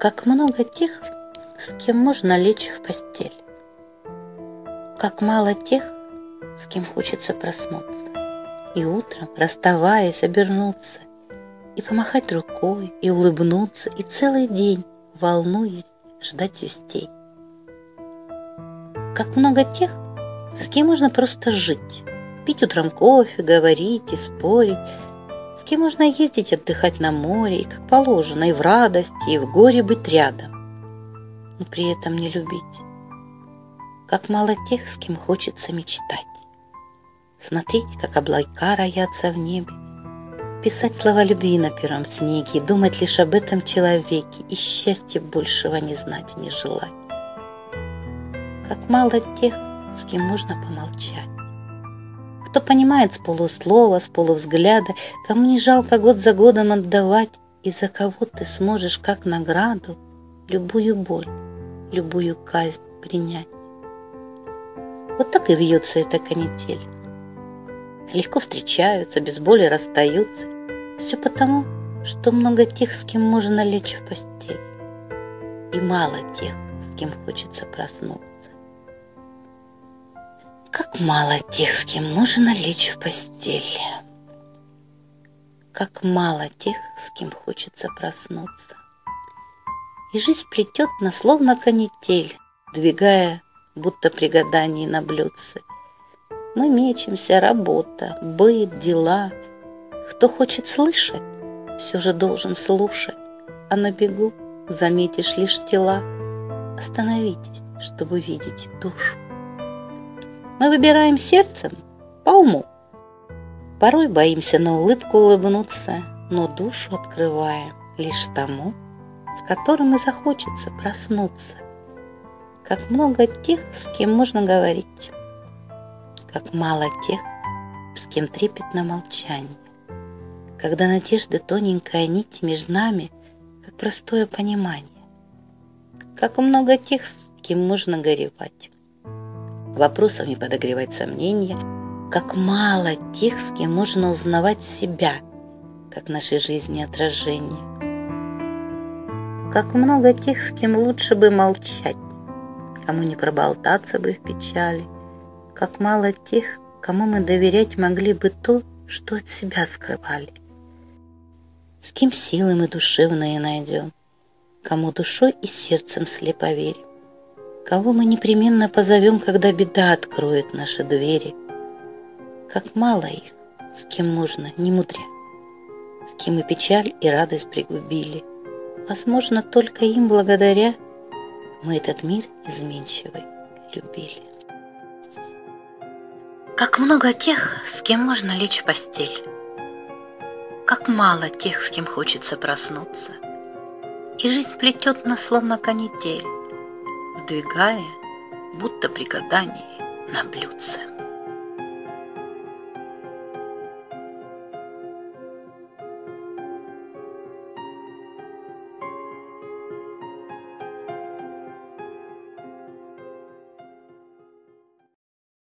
Как много тех, с кем можно лечь в постель. Как мало тех, с кем хочется проснуться. И утром, расставаясь, обернуться, и помахать рукой, и улыбнуться, и целый день, волнуясь, ждать вестей. Как много тех, с кем можно просто жить, пить утром кофе, говорить и спорить, кем можно ездить отдыхать на море, и как положено, и в радости, и в горе быть рядом, но при этом не любить. Как мало тех, с кем хочется мечтать. Смотреть, как облака роятся в небе, писать слова любви на первом снеге думать лишь об этом человеке и счастья большего не знать и не желать. Как мало тех, с кем можно помолчать кто понимает с полуслова, с полувзгляда, кому не жалко год за годом отдавать, и за кого ты сможешь как награду любую боль, любую казнь принять. Вот так и вьется эта канитель. Легко встречаются, без боли расстаются. Все потому, что много тех, с кем можно лечь в постель, и мало тех, с кем хочется проснуться. Как мало тех, с кем можно лечь в постель. Как мало тех, с кем хочется проснуться. И жизнь плетет на словно канитель, Двигая, будто при гадании на блюдце. Мы мечемся, работа, быт, дела. Кто хочет слышать, все же должен слушать, А на бегу заметишь лишь тела. Остановитесь, чтобы видеть душу. Мы выбираем сердцем по уму. Порой боимся на улыбку улыбнуться, но душу открываем лишь тому, с которым и захочется проснуться. Как много тех, с кем можно говорить, как мало тех, с кем трепетно молчание. Когда надежда тоненькая нить между нами, как простое понимание. Как много тех, с кем можно горевать вопросами подогревать сомнения, как мало тех, с кем можно узнавать себя, как нашей жизни отражение. Как много тех, с кем лучше бы молчать, кому не проболтаться бы в печали, как мало тех, кому мы доверять могли бы то, что от себя скрывали. С кем силы мы душевные найдем, кому душой и сердцем слепо верим кого мы непременно позовем, когда беда откроет наши двери. Как мало их, с кем можно, не мудря, с кем и печаль, и радость пригубили. Возможно, только им благодаря мы этот мир изменчивый любили. Как много тех, с кем можно лечь в постель. Как мало тех, с кем хочется проснуться. И жизнь плетет нас словно канитель сдвигая, будто при гадании на блюдце.